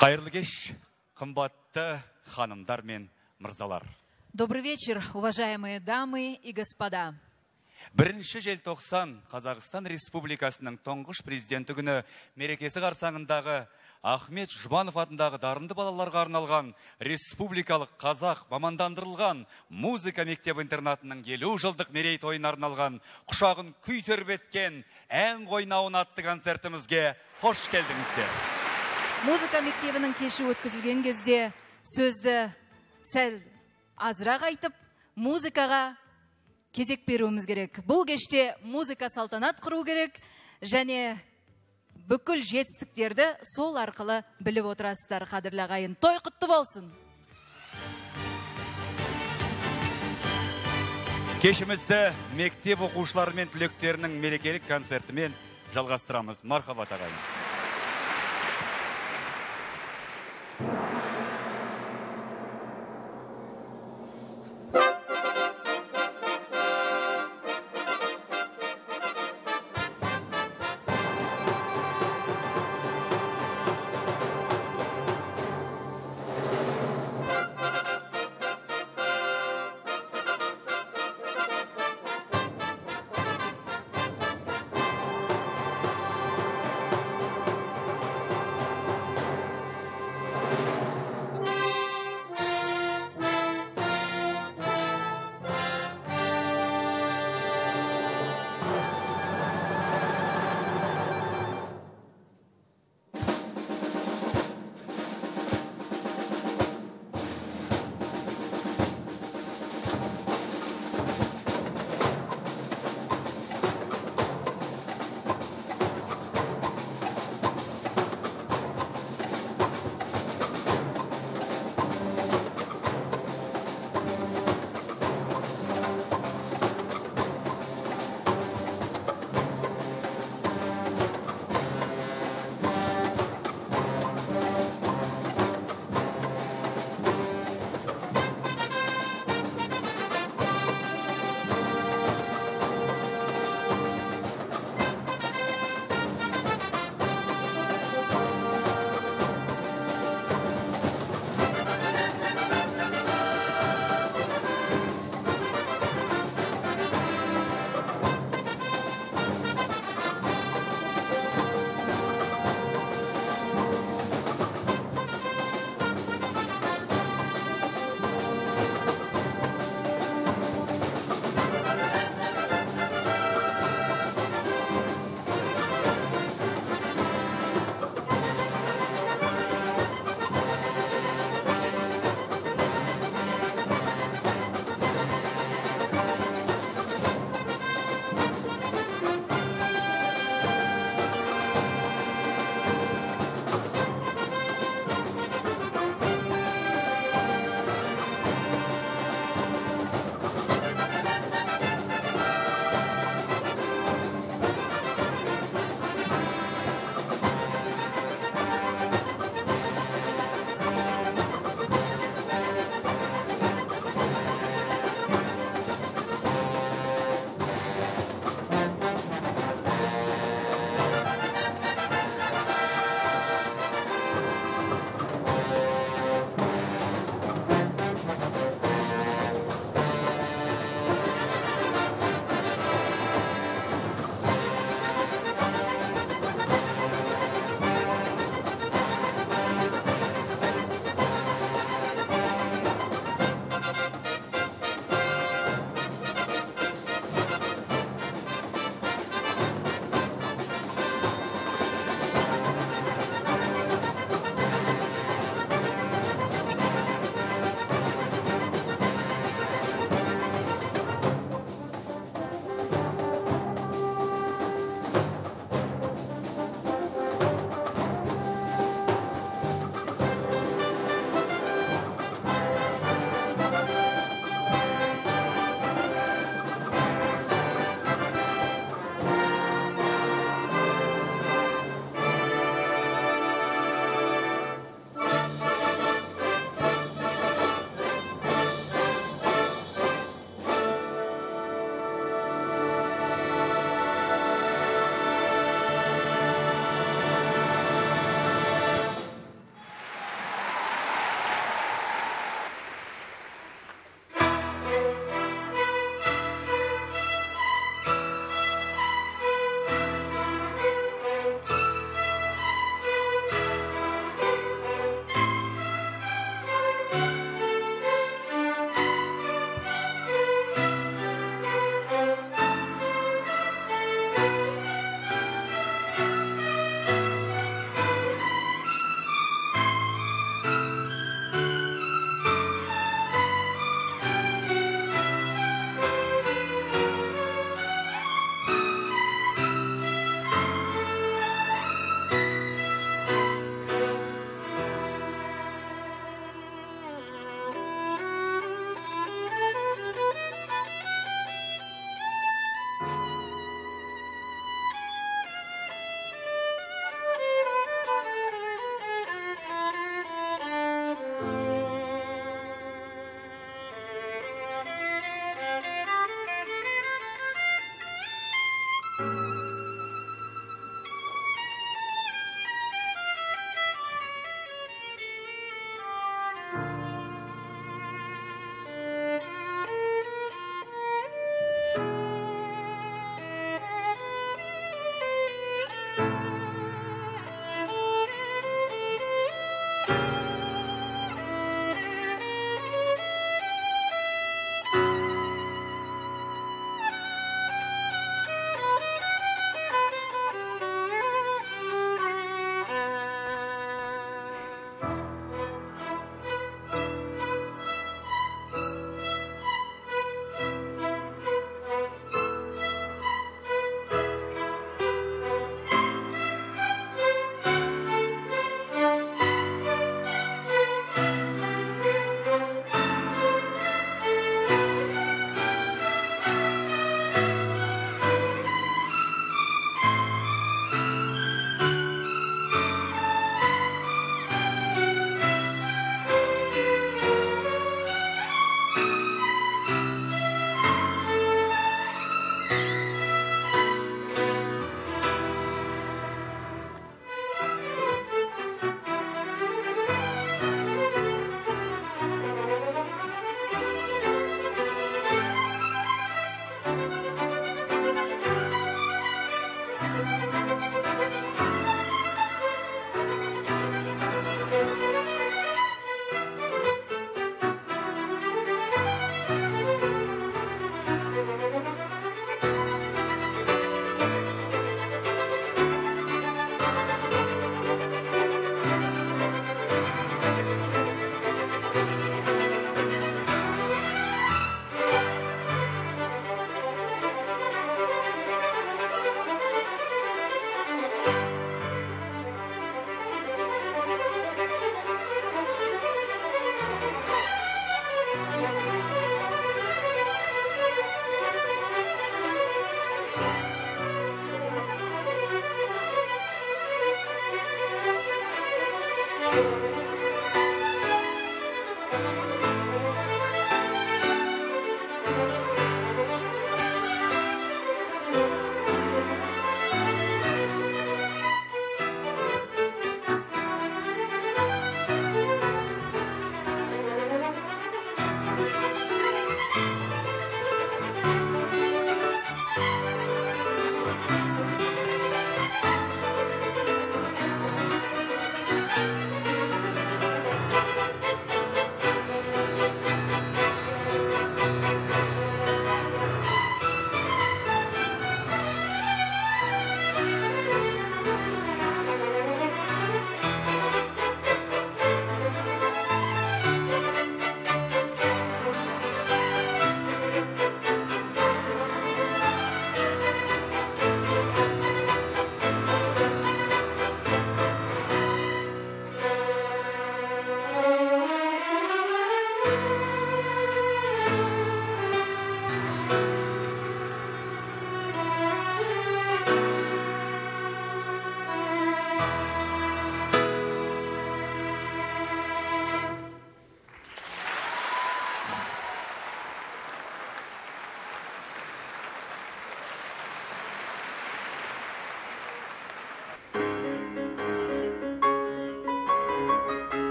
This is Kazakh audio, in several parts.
қайырлы кеш қымбатты ханымдар мен мырзалар Добрый вечер, уважаемые дамы и господа. бірінші желтоқсан қазақстан республикасының тұңғыш президенті күні мерекесі қарсаңындағы ахмет жұбанов атындағы дарынды балаларға арналған республикалық қазақ мамандандырылған музыка мектеп интернатының елу жылдық мерейтойына арналған құшағын күй тербеткен ән қойнауын атты концертімізге қош келдіңіздер Музыка мектебінің кеші өткізілген кезде сөзді сәл азырақ айтып, музыкаға кезек беруіміз керек. Бұл кеште музыка салтанат құру керек және бүкіл жетістіктерді сол арқылы біліп отырасыздар, қадірлі ағайын. Той құтты болсын. кешімізді мектеп оқушылары мен түлектерінің мерекелік концертімен жалғастырамыз мархабат ағайын Thank you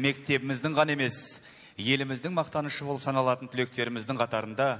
мектебіміздің ғана емес еліміздің мақтанышы болып саналатын түлектеріміздің қатарында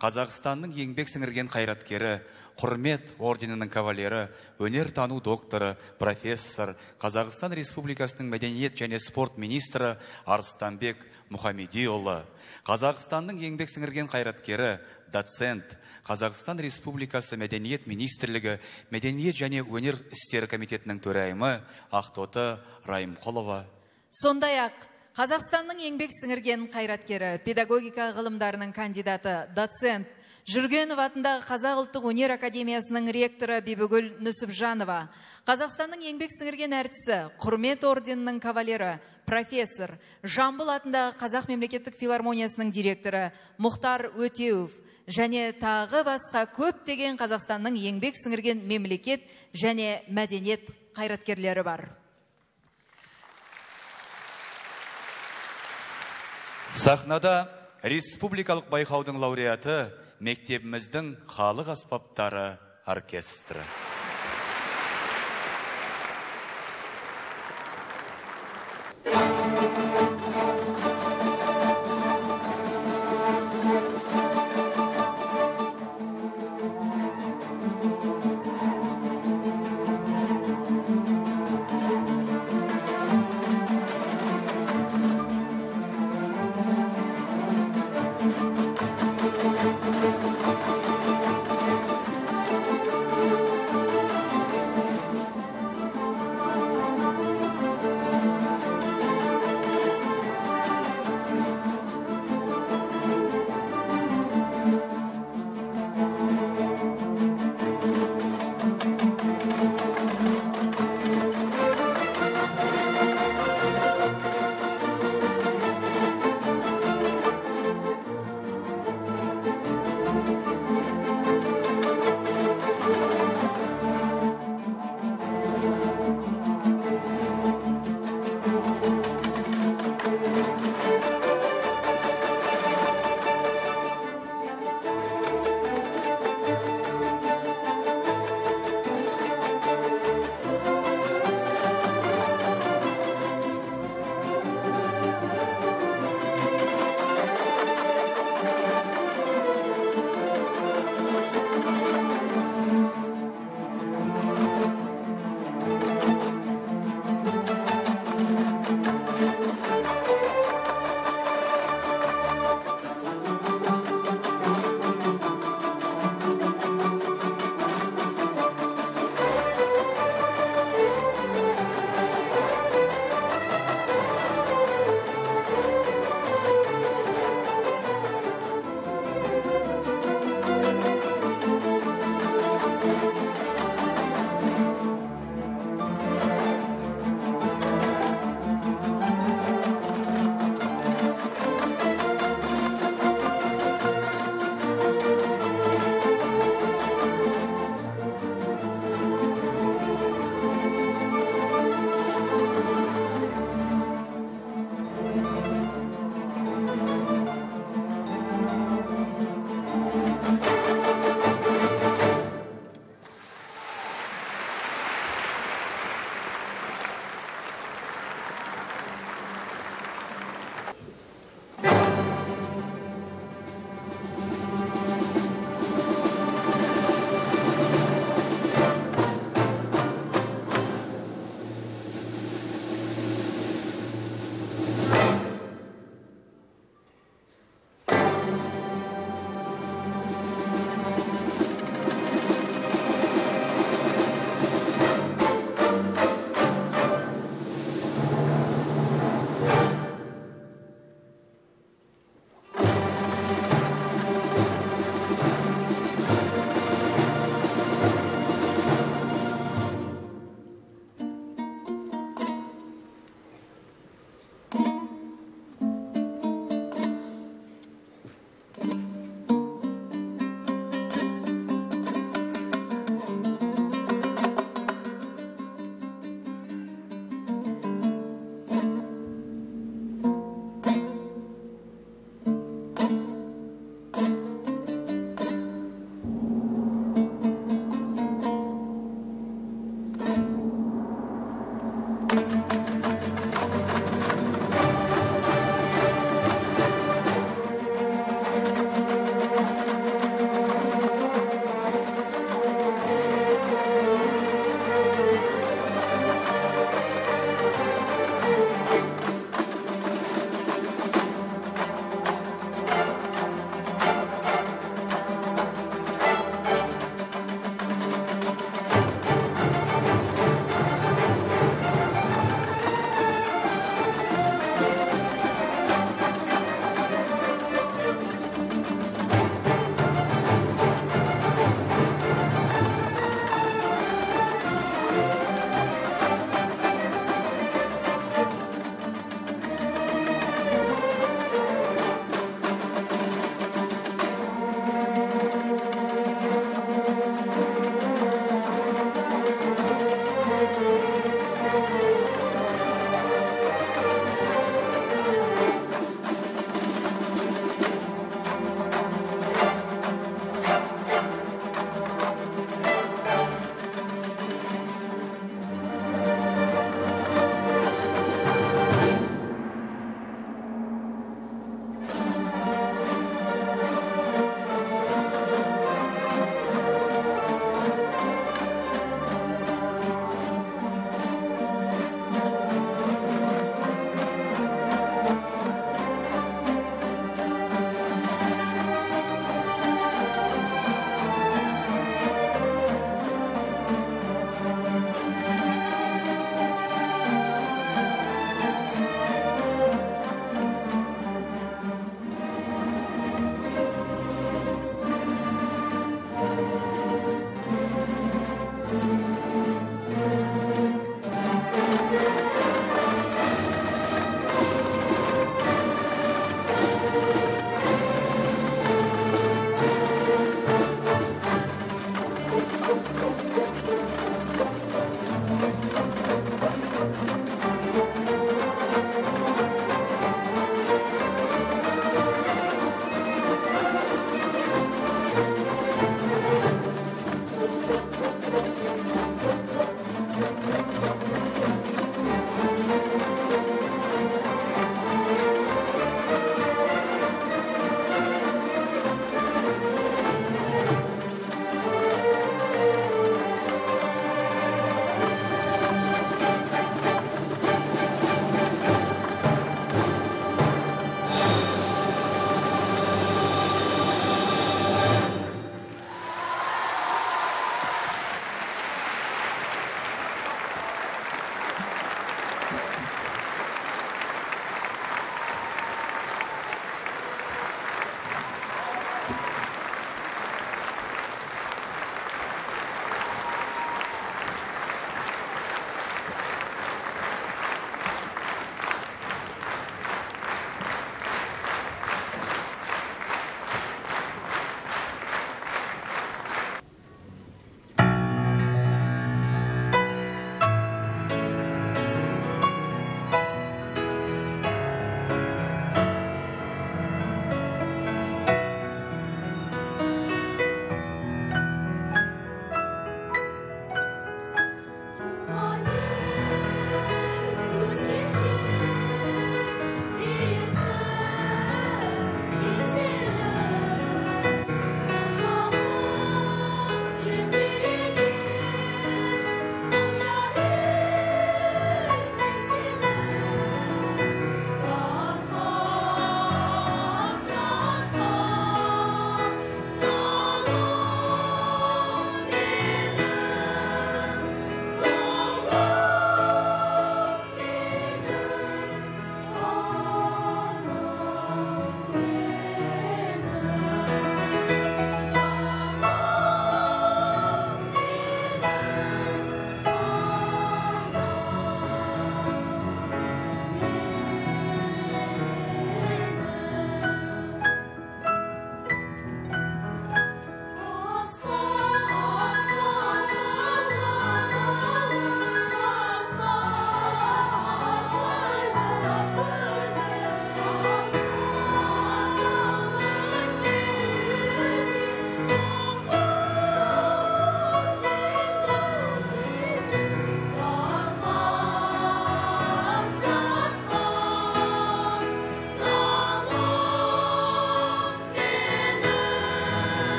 қазақстанның еңбек сіңірген қайраткері құрмет орденінің кавалері өнертану докторы профессор қазақстан республикасының мәдениет және спорт министрі арыстанбек мұхамедиұлы қазақстанның еңбек сіңірген қайраткері доцент қазақстан республикасы мәдениет министрлігі мәдениет және өнер істері комитетінің төрайымы ақтоты райымқұлова сондай ақ қазақстанның еңбек сіңірген қайраткері педагогика ғылымдарының кандидаты доцент жүргенов атындағы қазақ ұлттық өнер академиясының ректоры бибігүл нүсіпжанова қазақстанның еңбек сіңірген әртісі құрмет орденінің кавалері профессор жамбыл атындағы қазақ мемлекеттік филармониясының директоры мұхтар өтеуов және тағы басқа көптеген қазақстанның еңбек сіңірген мемлекет және мәдениет қайраткерлері бар. Сахнада республикалық байқаудың лауреаты мектебіміздің халық аспаптары оркестрі.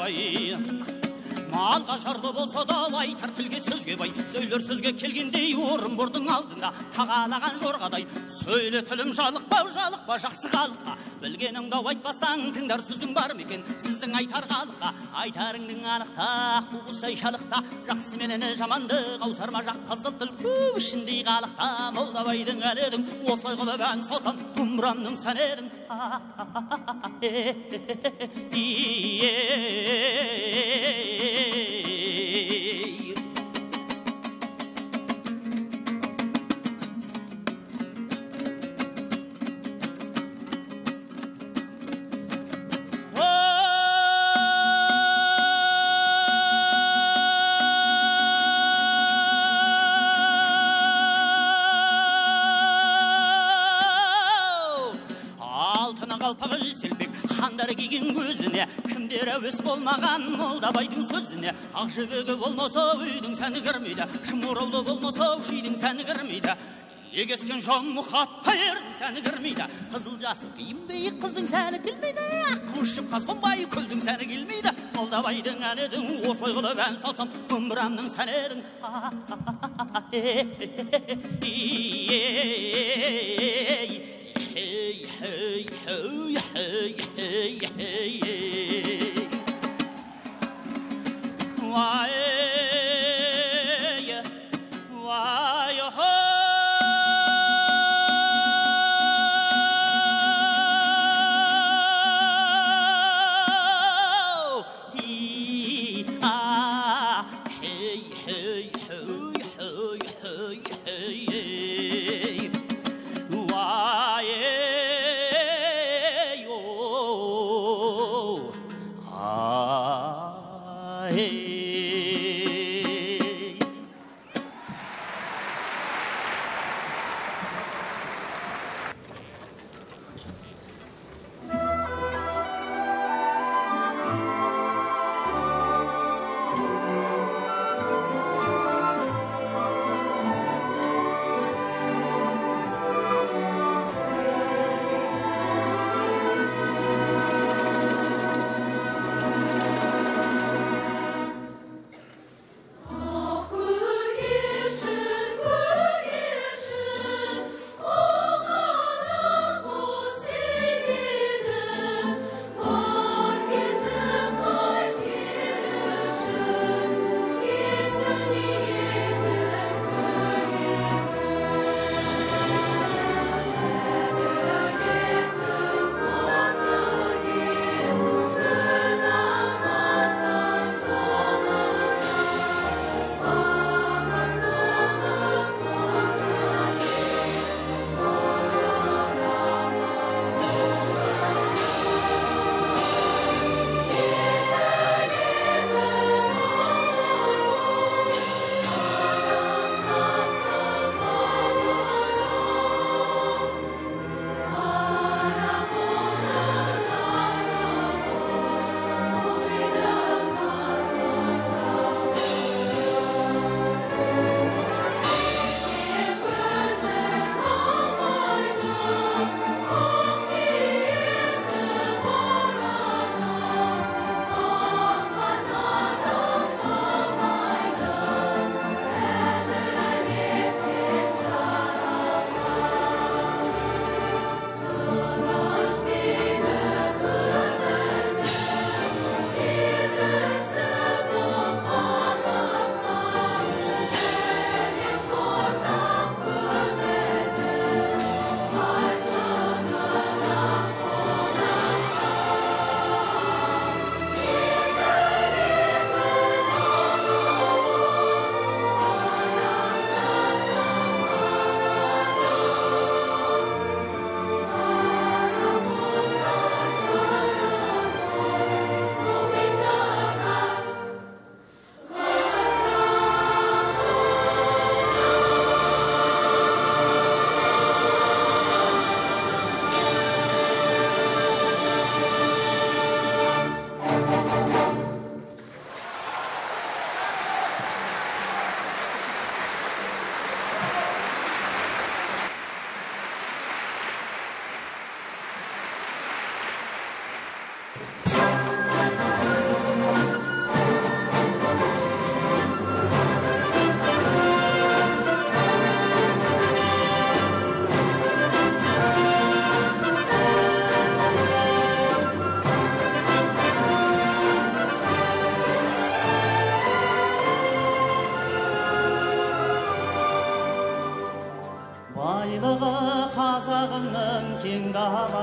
берген молдабай алғашарлы болса да айтар тілге сөзге бай. Сөйлер сөзге келгендей орынбордың алдында. Тағалаған жорғадай. Сөйле тілім жалықпа жалықпа жақсы халыққа білгеніңді айтпасаң тыңдар сөзің бар ма екен? Сіздің айтар халыққа айтарыңның анықта аққу шалықта жақсы менен жаманды қаусарма жақ қызыл тіл. Көп ішіндей халықта молдабайдың әні едің осылай қылып ән домбырамның сәні едің алтыны қалпағы жеселбек хандар киген көзіне кімдер әуес болмаған молдабайдың сөзіне ақ жібегі болмаса үйдің сәні кірмейді шымыраулы болмаса шидің сәні кірмейді егескен жан мұхатта ердің сәні кірмейді қызыл жасыл киінбей қыздың сәні келмейді аққу ұшып қаз қонбай күлдің сәні келмейді молдабайдың әні едің осылай қылып ән салсам домбырамның сәні едің hey, hey, hey, hey, hey, why,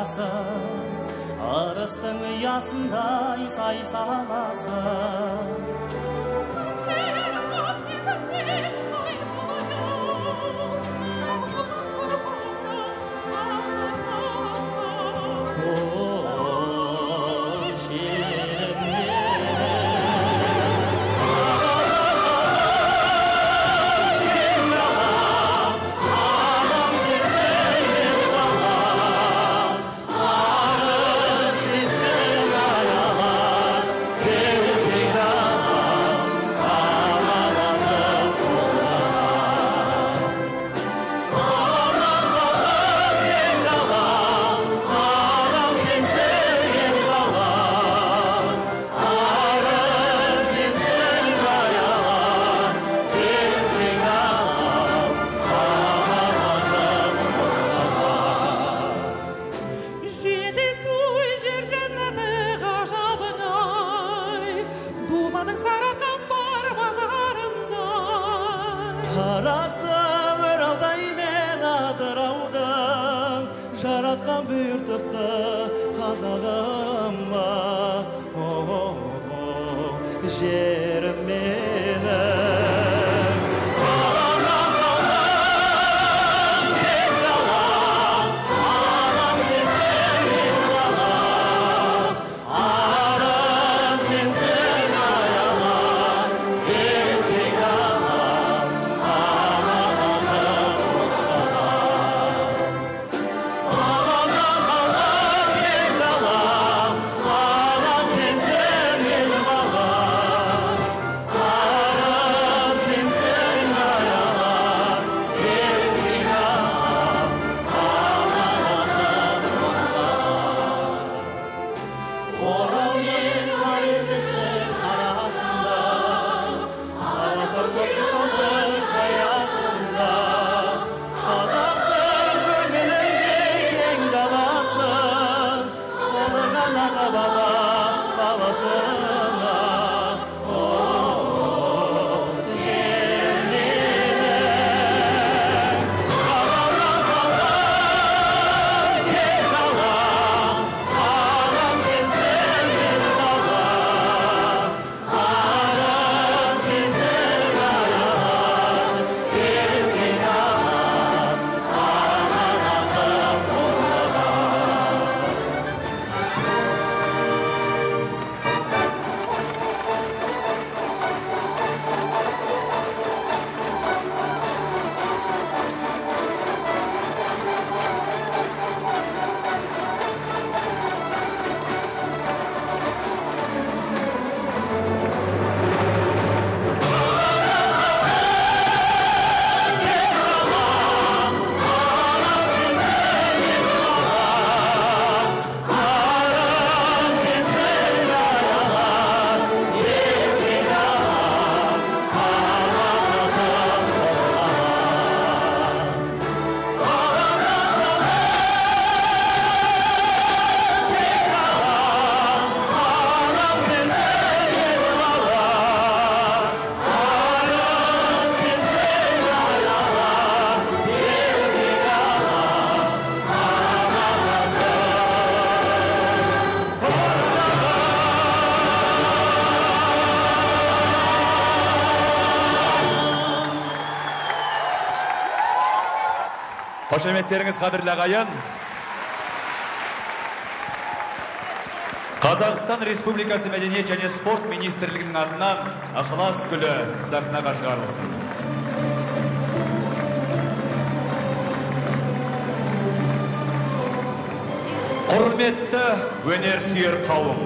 даласы ырыстың ұясындай сай қошеметтеріңіз қадірлі ағайын. Қазақстан республикасы мәдениет және спорт министрлігінің атынан ықылас гүлі сахнаға шығарылсын. Құрметті өнерсүйер қауым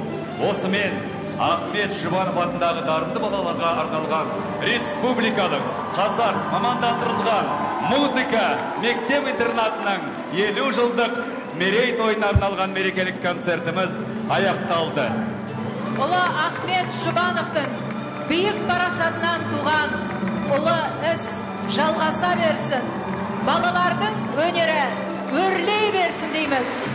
осымен ахмет жұбанов атындағы дарынды балаларға арналған республикалық қазақ мамандандырылған музыка мектеп интернатының елу жылдық мерейтойына арналған мерекелік концертіміз аяқталды. Ұлы ахмет жұбановтың биік парасатынан туған ұлы іс жалғаса берсін. Балалардың өнері өрлей берсін дейміз.